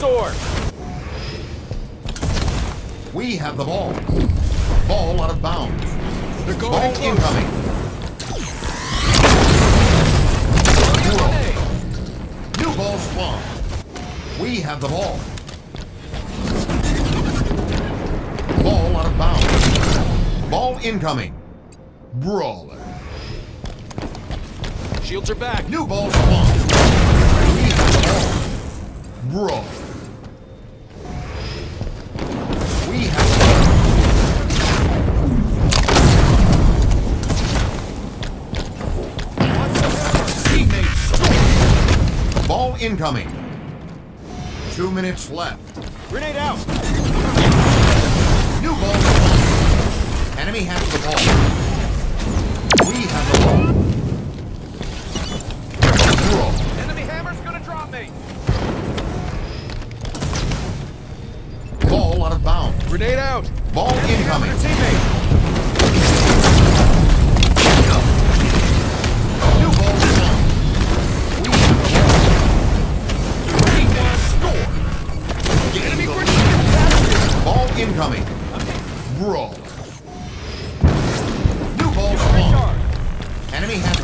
soar. We have the ball. Ball out of bounds. They're going Ball close. incoming. Grenade. New ball spawn. We have the ball. Ball out of bounds. Ball incoming. Brawler. Shields are back. New ball spawn. We have the ball. Brawler. Ball incoming. Two minutes left. Grenade out. New ball. Enemy has the ball. We have the ball. Enemy hammer's gonna drop me. Ball out of bounds. Grenade out. Ball incoming. teammate. Incoming. Brawl. New ball Enemy has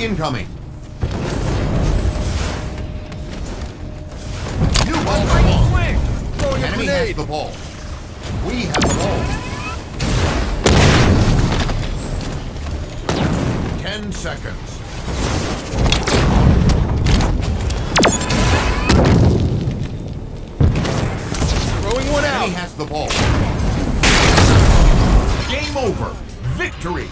incoming. New ball. Throwing Enemy has the ball. We have the ball. Ten seconds. Throwing one out. Enemy has the ball. Game over. Victory.